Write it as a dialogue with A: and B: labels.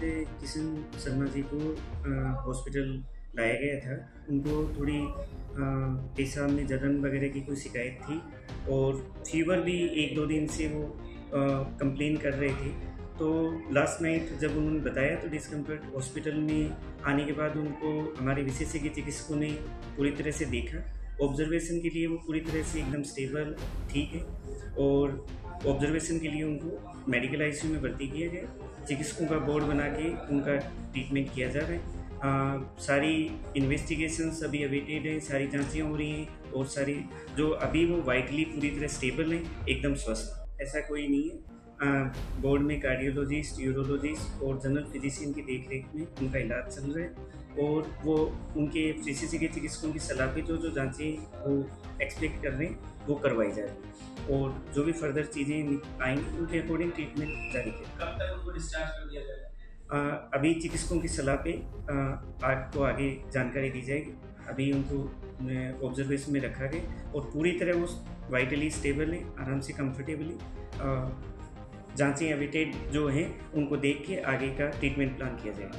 A: हफ़्ते किशन शर्मा जी को हॉस्पिटल लाया गया था। उनको थोड़ी पेशाब में जलन वगैरह की कोई शिकायत थी और फीवर भी एक दो दिन से वो कंप्लेन कर रहे थे। तो लास्ट नाइट जब उन्होंने बताया तो डिस्कम्फर्ट हॉस्पिटल में आने के बाद उनको हमारे विशेषज्ञ चिकित्सकों ने पूरी तरह से देखा। ऑब्जर्वेशन के लिए वो पूरी तरह से एकदम स्टेबल ठीक है। और ऑब्जर्वेशन के लिए उनको मेडिकल आईसीयू में भर्ती किया गया। चिकित्सकों का बोर्ड बना के उनका ट्रीटमेंट किया जा रहा है। आ, सारी इन्वेस्टिगेशन अभी अवेटेड हैं सारी जांचें हो रही हैं और सारी जो अभी वो वाइटली पूरी तरह स्टेबल हैं एकदम स्वस्थ। ऐसा कोई नहीं है। बोर्ड में कार्डियोलॉजिस्ट यूरोलॉजिस्ट और जनरल फिजिशियन की देखरेख में उनका इलाज चल रहा है और वो उनके विशेषज्ञ के चिकित्सकों की सलाह पे जो जो जांचें वो एक्सपेक्ट कर रहे हैं वो करवाई जा रही है। और जो भी फर्दर चीज़ें आएँगी उनके अकॉर्डिंग ट्रीटमेंट जारी करें
B: कब तक उनको डिस्चार्ज कर दिया जाएगा?
A: अभी चिकित्सकों की सलाह पे आपको आगे जानकारी दी जाएगी। अभी उनको ऑब्जर्वेशन में रखा गया और पूरी तरह वो वाइटली स्टेबल है आराम से कंफर्टेबली जांचें वेटेड जो हैं उनको देख के आगे का ट्रीटमेंट प्लान किया जाएगा।